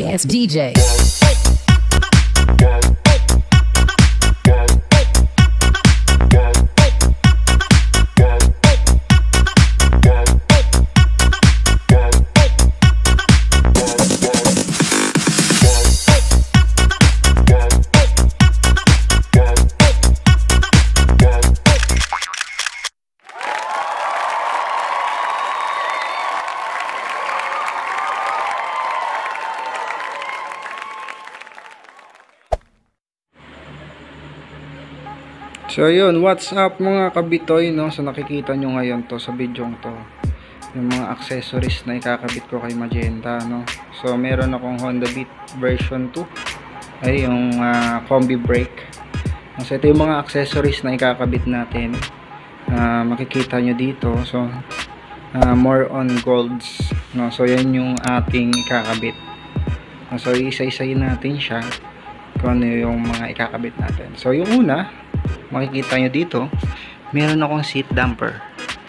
sorry, it's DJ. So yun, what's up mga kabitoy no? So nakikita nyo ngayon to sa video to yung mga accessories na ikakabit ko kay Magenta no. So meron akong Honda Beat version 2 ay yung ah, combi brake. So ito yung mga accessories na ikakabit natin. Ah, makikita nyo dito. So ah, more on golds no. So yan yung ating ikakabit. So isa-isayin natin siya kung ano yung mga ikakabit natin. So yung una, makikita nyo dito, meron akong seat damper.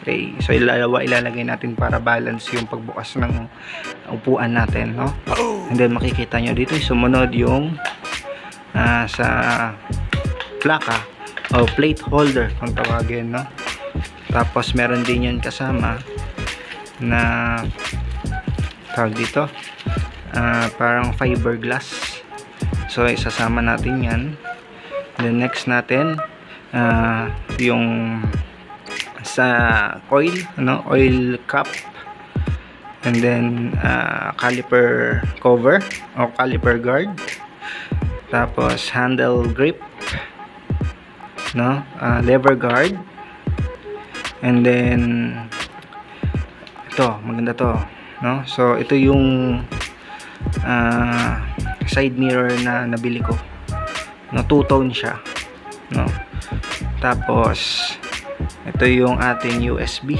Okay, so ilalawa ilalagay natin para balance yung pagbukas ng upuan natin, no? And then makikita nyo dito, sumunod yung ah, sa plaka o plate holder kung tawagin, no? Tapos meron din yan kasama na tawag dito ah, parang fiberglass so isasama natin yan then next natin ah, yung sa coil ano oil cap and then ah, caliper cover o caliper guard tapos handle grip no ah, lever guard and then ito maganda to no? So ito yung ah, side mirror na nabili ko no two tone siya no? Tapos ito yung ating USB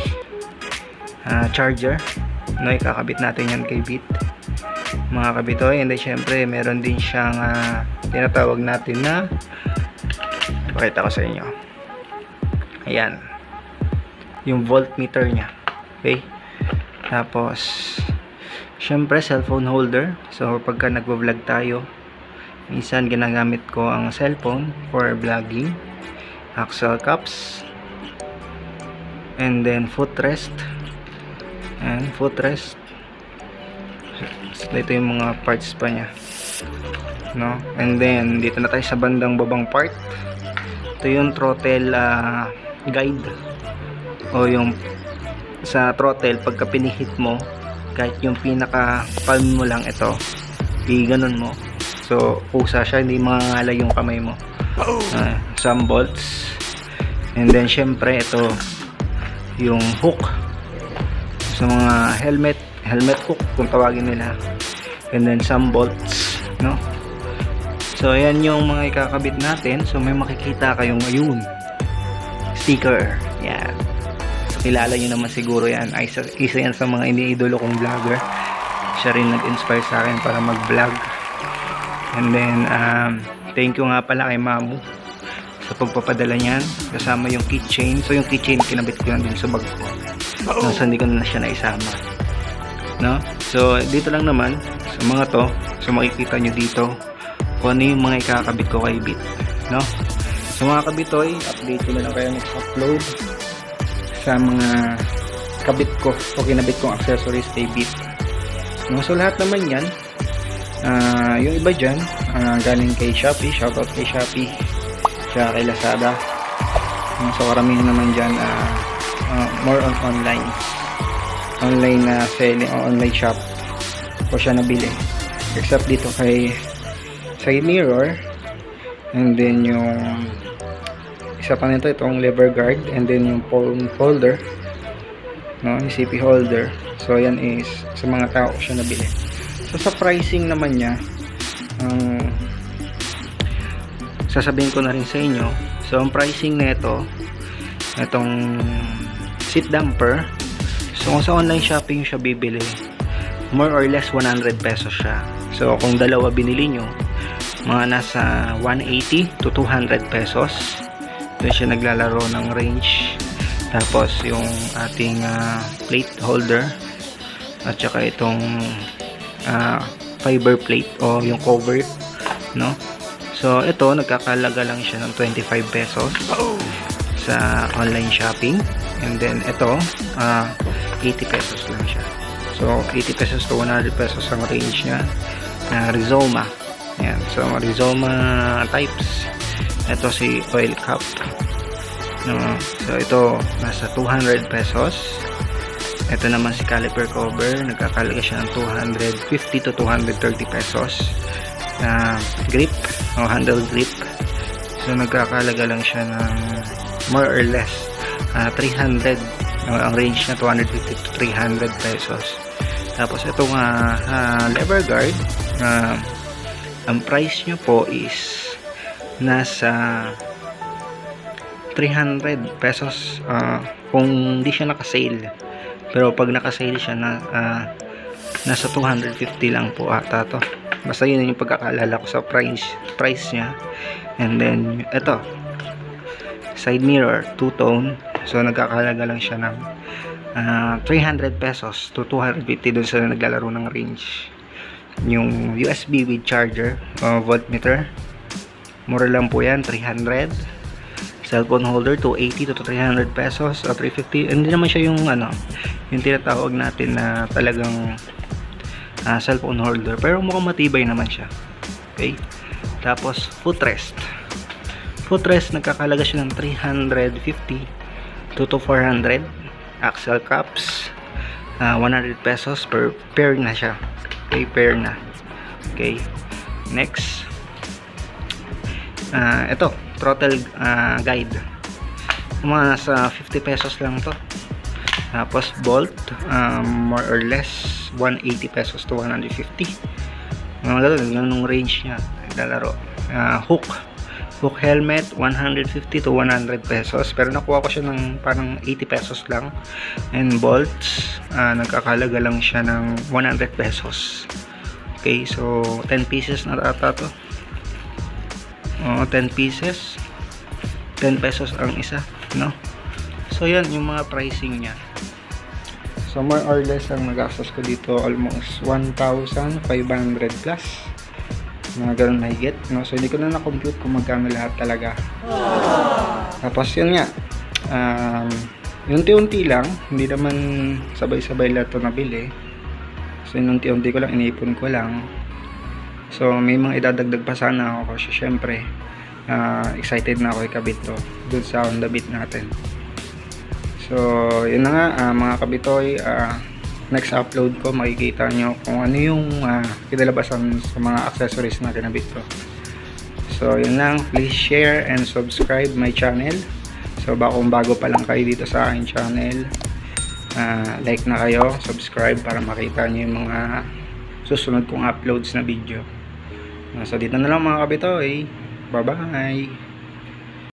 ah, charger. No ikakabit natin yan kay Beat. Mga kabitoy and then syempre meron din siyang ah, tinatawag natin na pakita ko sa inyo. Ayan. Yung voltmeter nya okay? Tapos syempre cellphone holder. So pagka nagvo-vlog tayo minsan ginagamit ko ang cellphone for vlogging axle cups and then footrest. And footrest. So, ito yung mga parts pa niya. No? And then dito na tayo sa bandang babang part. Ito yung throttle ah, guide. O yung sa throttle pagka pinihit mo kahit yung pinaka palm mo lang ito i-ganon mo so pusa siya hindi mangangalay yung kamay mo. Ah, some bolts. And then syempre ito yung hook. Sa mga helmet helmet hook kung tawagin nila. And then some bolts no? So ayan yung mga ikakabit natin. So may makikita kayong ayun sticker. Yan. So kilala nyo naman siguro yan. Isa, isa yan sa mga iniidolo kong vlogger. Siya rin nag-inspire sa akin para mag vlog and then um, thank you nga pala kay mamu sa pagpapadala niyan. Kasama yung keychain. So yung keychain kinabit ko lang din sa bag ko. No, so hindi ko na siya naisama. No? So dito lang naman. Sa mga to so makikita nyo dito kung ano yung mga ikakabit ko kay Bit. No? So mga kabitoy update ko na lang kayo mag-upload sa mga kabit ko o kinabit kong accessories kay Bit. No, so lahat naman yan Ah, yung iba dyan ah, galing kay Shopee. Shoutout kay Shopee tsaka kay Lazada. Ah, so karamihan naman dyan ah, ah, more on online. Online na selling o online shop ko siya nabili. Except dito kay side mirror. And then yung isa pa nito itong lever guard. And then yung phone holder no, yung CP holder. So yan is sa mga tao ko siya nabili So sa pricing naman niya, ang sasabihin ko na rin sa inyo. So ang pricing nito, itong seat damper, so kung sa online shopping siya bibili, more or less 100 pesos siya. So kung dalawa binili nyo, mga nasa 180 to 200 pesos. Doon siya naglalaro ng range. Tapos yung ating ah, plate holder at saka itong ah, fiber plate o yung cover no? So ito nagkakalaga lang siya ng 25 pesos sa online shopping. And then ito ah 80 pesos lang siya. So 80 pesos to 100 pesos ang range niya na Rizoma. Yan so Rizoma types. Ito si oil cup no? So ito nasa 200 pesos ito naman si caliper cover. Nagkakalaga siya ng 250 to 230 pesos na grip o handle grip. So nagkakalaga lang siya ng more or less ah, 300 no, ang range na 250 to 300 pesos. Tapos itong uh, lever guard ah, ang price nyo po is nasa 300 pesos. Ah, kung hindi siya naka-sale pero pag naka-sale siya na ah, nasa 250 lang po ata to. Basta yun yung pagkakaalala ko sa price price niya. And then ito side mirror two tone so nagkakalaga lang siya ng ah, 300 pesos to 250 dun sa naglalaro ng range. Yung USB with charger uh, voltmeter. Mura lang po yan 300 cellphone holder 280 to 300 pesos o 350 hindi naman siya yung ano yung tinatawag natin na talagang ah, cellphone holder. Pero mukhang matibay naman siya. Okay? Tapos footrest. Footrest nagkakalaga siya ng 350 to, to 400 axle caps ah, 100 pesos per pair na siya. Okay pair na. Okay? Next. Ah ito throttle ah, guide. Mga nasa 50 pesos lang to. Tapos bolt um, more or less 180 pesos to 150 mga ganun ganung range niya naglalaro. Ah, hook. Hook helmet 150 to 100 pesos. Pero nakuha ko siya ng parang 80 pesos lang. And bolts ah, nagkakalaga lang siya ng 100 pesos. Okay so 10 pieces na ata to oh, 10 pieces. 10 pesos ang isa no? So yan yung mga pricing niya. So more or less ang nagastos ko dito almost 1,500 plus. Mga ganun mahigit no? so hindi ko na na-compute kung magkano lahat talaga. Tapos yun nga um, unti-unti lang hindi naman sabay-sabay lahat to nabili. So unti-unti ko lang inipon ko lang so may mga idadagdag pa sana ako. Kasi syempre ah, excited na ako ikabit to dun sa on the beat natin. So yun na nga ah, mga kabitoy ah, next upload ko makikita nyo kung ano yung ah, kinalabasan sa mga accessories na kinabit ko. So yun lang. Please share and subscribe my channel. So baka kung bago pa lang kayo dito sa aking channel ah, like na kayo subscribe para makita nyo yung mga susunod kong uploads na video so dito na lang mga kabitoy. Bye bye